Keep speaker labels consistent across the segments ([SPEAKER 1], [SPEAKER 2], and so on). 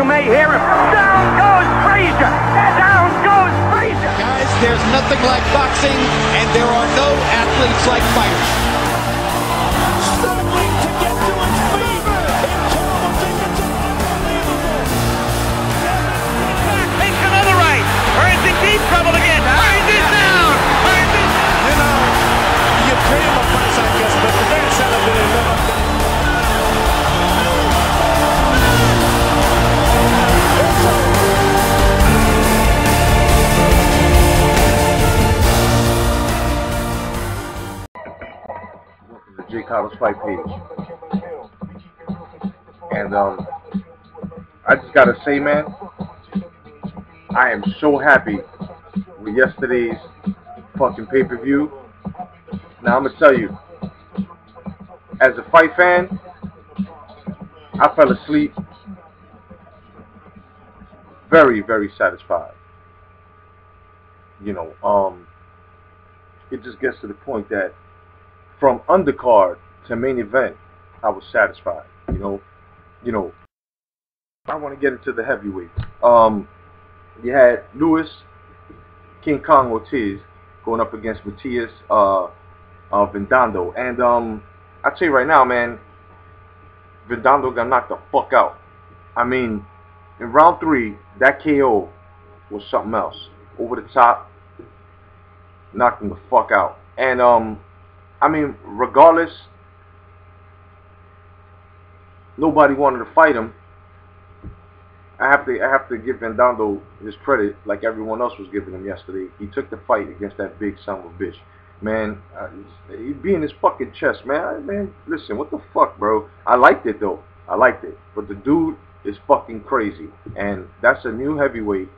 [SPEAKER 1] You may hear him. Down goes Frazier. Down goes Frazier.
[SPEAKER 2] Guys, there's nothing like boxing, and there are no athletes like fighters.
[SPEAKER 3] Jay Carlos Fight Page. And um, I just gotta say, man, I am so happy with yesterday's fucking pay-per-view. Now I'm gonna tell you, as a fight fan, I fell asleep very, very satisfied. You know, um, it just gets to the point that from undercard to main event, I was satisfied. You know, you know. I want to get into the heavyweights. Um, you had Luis King Kong Ortiz going up against Matias uh, uh, Vidondo, and um, I tell you right now, man, Vidondo got knocked the fuck out. I mean, in round three, that KO was something else. Over the top, knocked him the fuck out. And um, I mean, regardless, nobody wanted to fight him. I have to I have to give Vidondo his credit, like everyone else was giving him yesterday. He took the fight against that big son of a bitch. Man, uh, he be in his fucking chest, man. I- Man, listen, what the fuck, bro? I liked it though. I liked it, but the dude is fucking crazy, and that's a new heavyweight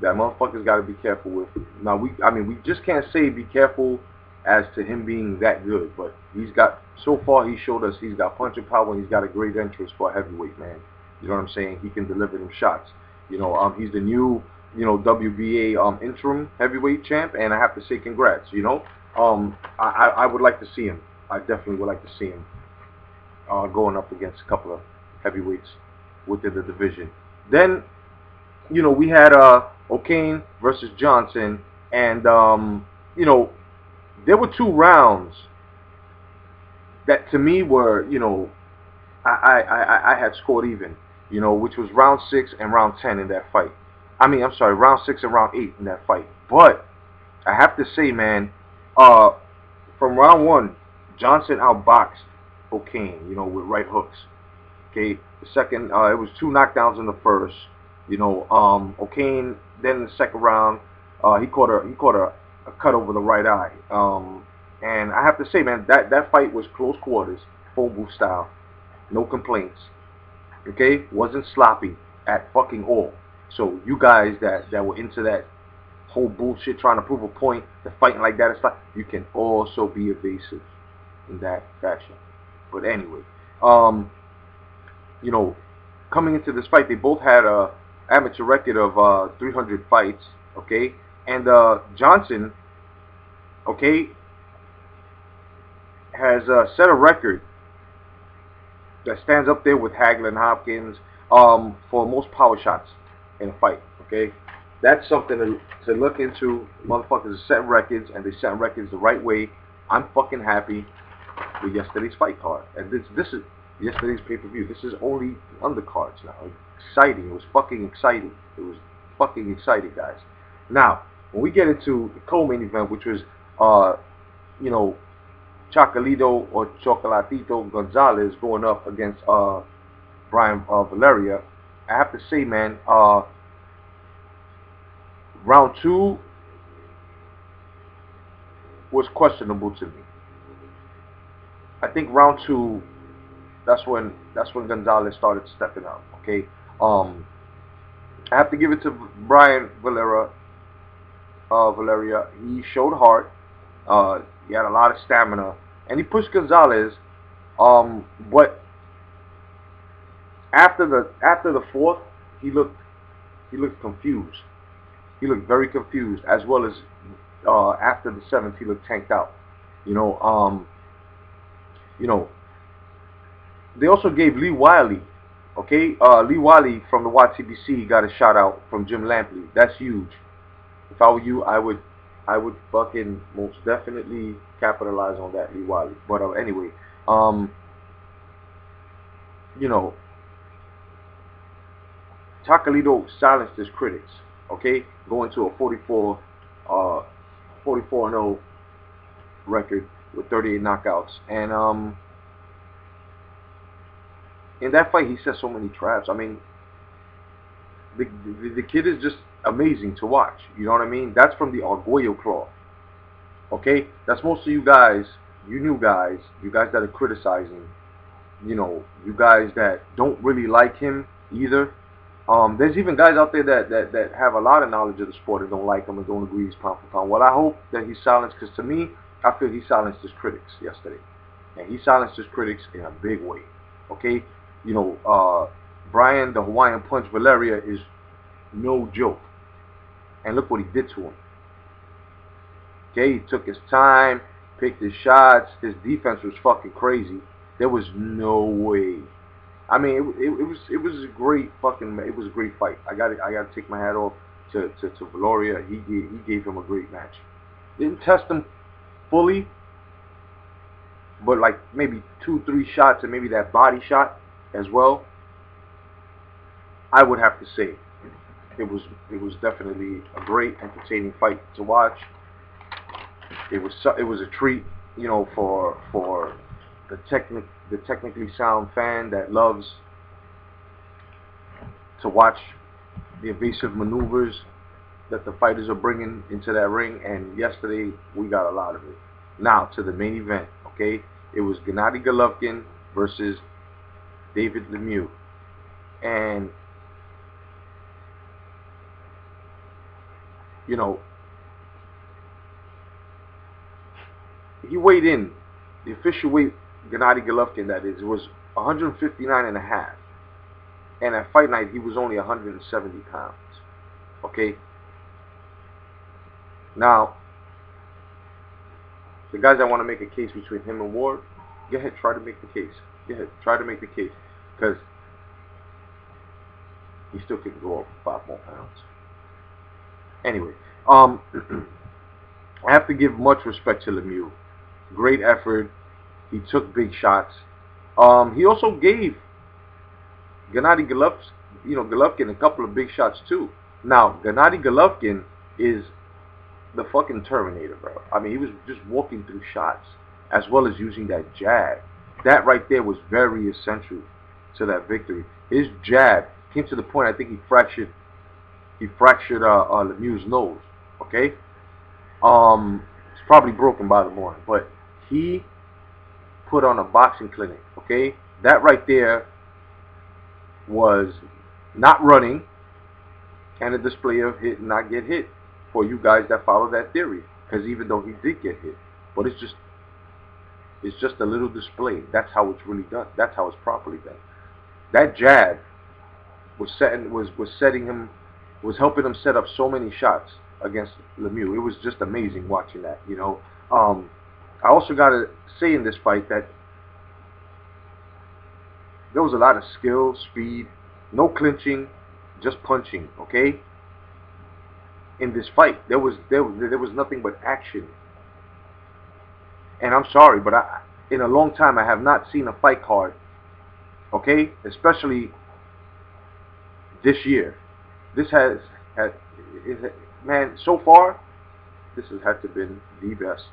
[SPEAKER 3] that motherfuckers got to be careful with. Now we, I mean, we just can't say be careful as to him being that good, but he's got so far he showed us he's got punching power and he's got a great entrance for a heavyweight man. You know what I'm saying? He can deliver them shots. You know, um, he's the new, you know, WBA um interim heavyweight champ, and I have to say congrats. You know, um, I, I I would like to see him. I definitely would like to see him uh, going up against a couple of heavyweights within the division. Then, you know, we had uh O'Kane versus Johnson, and um, you know, there were two rounds that to me were, you know, I, I, I, I had scored even, you know, which was round six and round ten in that fight. I mean, I'm sorry, round six and round eight in that fight. But I have to say, man, uh, from round one, Johnson outboxed O'Kane, you know, with right hooks. Okay, the second, uh, it was two knockdowns in the first. You know, um, O'Kane. Then in the second round, uh, he caught a he caught a, a cut over the right eye. Um, and I have to say, man, that that fight was close quarters, phone booth style, no complaints. Okay, wasn't sloppy at fucking all. So you guys that that were into that whole bullshit, trying to prove a point, the fighting like that and stuff, you can also be evasive in that fashion. But anyway, um, you know, coming into this fight, they both had a amateur record of uh, 300 fights. Okay, and uh, Johnson, okay, has uh, set a record that stands up there with Hagler and Hopkins um, for most power shots in a fight. Okay, that's something to, to look into. Motherfuckers are setting records, and they setting records the right way. I'm fucking happy with yesterday's fight card, and this this is yesterday's pay per view. This is only undercards now. Exciting. It was fucking exciting. It was fucking exciting, guys. Now, when we get into the co-main event, which was, uh, you know, Chocolito or Chocolatito Gonzalez going up against uh, Brian uh, Viloria, I have to say, man, uh, round two was questionable to me. I think round two, that's when that's when Gonzalez started stepping up. Okay, um, I have to give it to Brian Viloria. Uh, Viloria, he showed heart. Uh, he had a lot of stamina, and he pushed Gonzalez. Um, but after the after the fourth, he looked he looked confused. He looked very confused, as well as uh, after the seventh, he looked tanked out. You know, um, you know, they also gave Lee Wiley Okay, uh, Lee Wiley from the YTBC got a shout out from Jim Lampley. That's huge. If I were you, I would, I would fucking most definitely capitalize on that, Lee. But uh, anyway, um, you know, Chocolatito silenced his critics. Okay, going to a 44, uh, 44 0 record with 38 knockouts, and um, in that fight he set so many traps. I mean, the, the the kid is just amazing to watch. You know what I mean? That's from the Arguello claw. Okay, that's most of you guys, you new guys, you guys that are criticizing, you know, you guys that don't really like him either. Um, there's even guys out there that, that, that have a lot of knowledge of the sport and don't like him and don't agree he's pound for pound. Well, I hope that he's silenced because to me, I feel he silenced his critics yesterday. And he silenced his critics in a big way. Okay? You know, uh, Brian, the Hawaiian Punch Viloria is no joke. And look what he did to him. Okay, he took his time, picked his shots. His defense was fucking crazy. There was no way. I mean, it, it, it was it was a great fucking it was a great fight. I got I got to take my hat off to to, to Viloria. He gave, he gave him a great match. Didn't test him fully, but like maybe two three shots and maybe that body shot as well. I would have to say it was it was definitely a great entertaining fight to watch. It was it was a treat, you know, for for the technic the technically sound fan that loves to watch the evasive maneuvers that the fighters are bringing into that ring. And yesterday we got a lot of it. Now to the main event, okay? It was Gennady Golovkin versus David Lemieux, and you know he weighed in. The official weight, Gennady Golovkin, that is, was 159 and a half. And at fight night, he was only 170 pounds. Okay? Now, the guys that want to make a case between him and Ward, go ahead, try to make the case. Go ahead, try to make the case. Because he still can go up five more pounds. Anyway, um, I have to give much respect to Lemieux. Great effort. He took big shots. Um, he also gave Gennady Golovkin, you know, Golovkin a couple of big shots too. Now, Gennady Golovkin is the fucking Terminator, bro. I mean, he was just walking through shots as well as using that jab. That right there was very essential to that victory. His jab came to the point I think he fractured he fractured uh, uh, Lemieux's nose. Okay, um, it's probably broken by the morning, but he put on a boxing clinic. Okay, that right there was not running and a display of hit and not get hit for you guys that follow that theory. Because even though he did get hit, but it's just it's just a little display. That's how it's really done. That's how it's properly done. That jab was setting was was setting him was helping him set up so many shots against Lemieux. It was just amazing watching that. You know, um, I also got to say in this fight that there was a lot of skill, speed, no clinching, just punching. Okay. In this fight, there was there there was nothing but action. And I'm sorry, but I, in a long time, I have not seen a fight card. Okay, especially this year. This has had, is, man, so far, this has had to been the best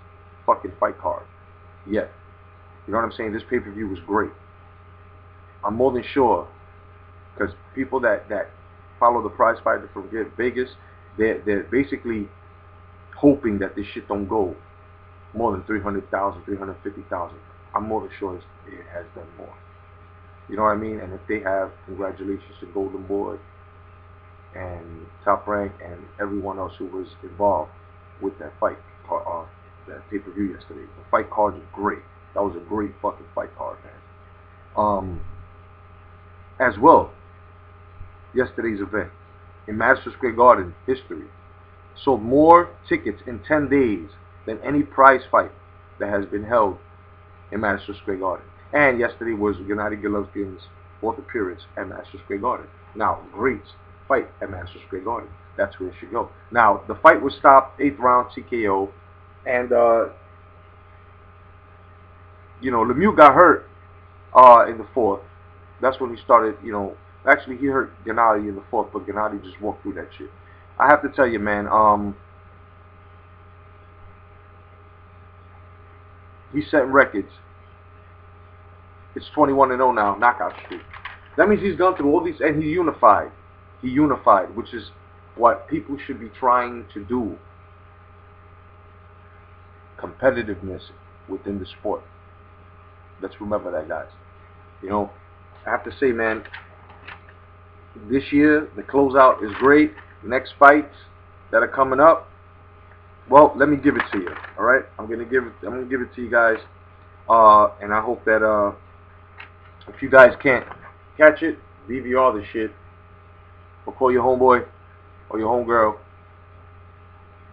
[SPEAKER 3] fucking fight card yet. You know what I'm saying? This pay-per-view was great. I'm more than sure, because people that, that follow the prize fighter from Vegas, they're, they're basically hoping that this shit don't go more than 300,000, 350,000. I'm more than sure it has done more. You know what I mean? And if they have, congratulations to Golden Boy and Top Rank and everyone else who was involved with that fight, uh, that pay-per-view yesterday. The fight card was great. That was a great fucking fight card, man. Um, as well, yesterday's event in Madison Square Garden history sold more tickets in 10 days than any prize fight that has been held in Madison Square Garden. And yesterday was Gennady Golovkin's fourth appearance at Madison Square Garden. Now, greats fight at Madison Square Garden. That's where it should go. Now, the fight was stopped, eighth round TKO, and uh, you know, Lemieux got hurt uh, in the fourth. That's when he started, you know, actually he hurt Gennady in the fourth, but Gennady just walked through that shit. I have to tell you, man, um, he's setting records. It's 21 and 0 now, knockout streak. That means he's gone through all these, and he unified. He unified, which is what people should be trying to do. Competitiveness within the sport. Let's remember that, guys. You know, I have to say, man, this year the closeout is great. Next fights that are coming up, well, let me give it to you. All right, I'm gonna give it. I'm gonna give it to you guys, uh, and I hope that uh, if you guys can't catch it, DVR the shit, or call your homeboy or your homegirl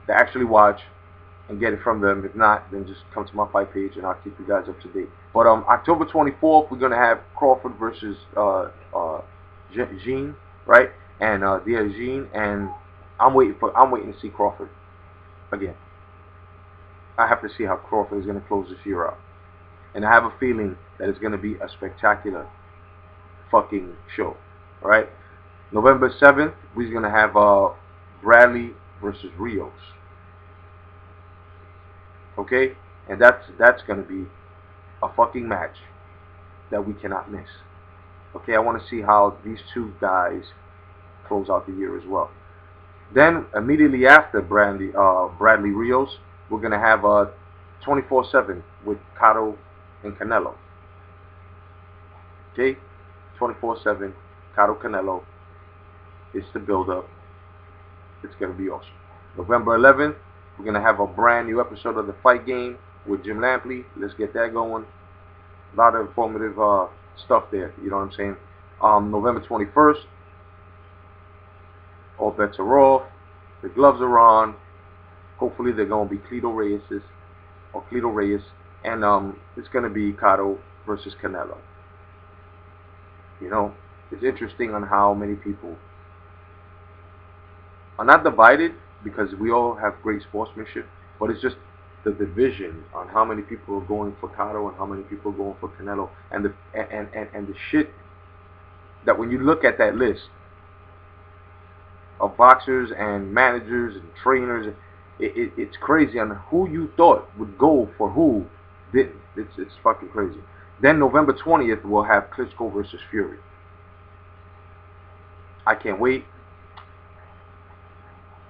[SPEAKER 3] to actually watch and get it from them. If not, then just come to my fight page and I'll keep you guys up to date. But um, October 24th, we're gonna have Crawford versus uh, uh, Jean, right? And uh, Dierry Jean, and I'm waiting for I'm waiting to see Crawford again. I have to see how Crawford is gonna close this year out, and I have a feeling that it's gonna be a spectacular fucking show. All right, November 7th, we're gonna have uh, Bradley versus Rios okay? And that's that's going to be a fucking match that we cannot miss. Okay, I want to see how these two guys close out the year as well. Then immediately after Bradley uh, Bradley Rios, we're going to have a 24/7 with Cotto and Canelo. Okay, 24/7 Cotto Canelo. It's the build-up. It's going to be awesome. November 11th, we're going to have a brand new episode of The Fight Game with Jim Lampley. Let's get that going. A lot of informative uh, stuff there, you know what I'm saying? Um, November 21st, all bets are off. The gloves are on. Hopefully they're going to be Cleto Reyes or Cleto Reyes. And um, it's going to be Cotto versus Canelo. You know, it's interesting on how many people are not divided, because we all have great sportsmanship, but it's just the division on how many people are going for Cotto and how many people are going for Canelo, and the and and and the shit that when you look at that list of boxers and managers and trainers, it, it, it's crazy on who you thought would go for who didn't. It's it's fucking crazy. Then November 20th we'll have Klitschko versus Fury. I can't wait.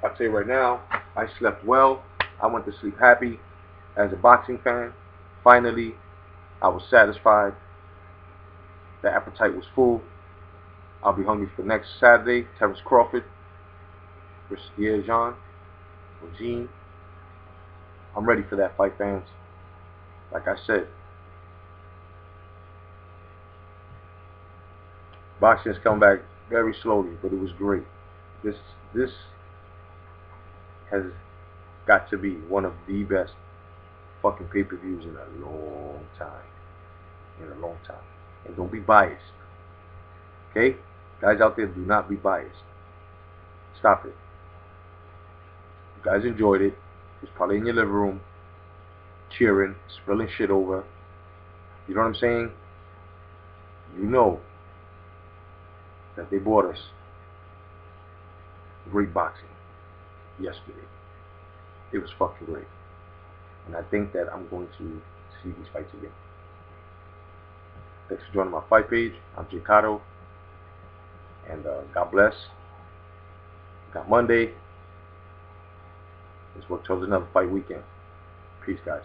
[SPEAKER 3] I'll tell you right now, I slept well. I went to sleep happy as a boxing fan. Finally, I was satisfied. The appetite was full. I'll be hungry for next Saturday. Terence Crawford versus Jean or Jean. I'm ready for that fight, fans. Like I said, boxing has come back very slowly, but it was great. This this has got to be one of the best fucking pay-per-views in a long time. In a long time. And don't be biased. Okay? Guys out there, do not be biased. Stop it. You guys enjoyed it. It's probably in your living room, cheering, spilling shit over. You know what I'm saying? You know that they bought us great boxing yesterday. It was fucking great. And I think that I'm going to see these fights again. Thanks for joining my fight page. I'm Cotto. And uh, God bless. Got Monday. Let's work towards another fight weekend. Peace, guys.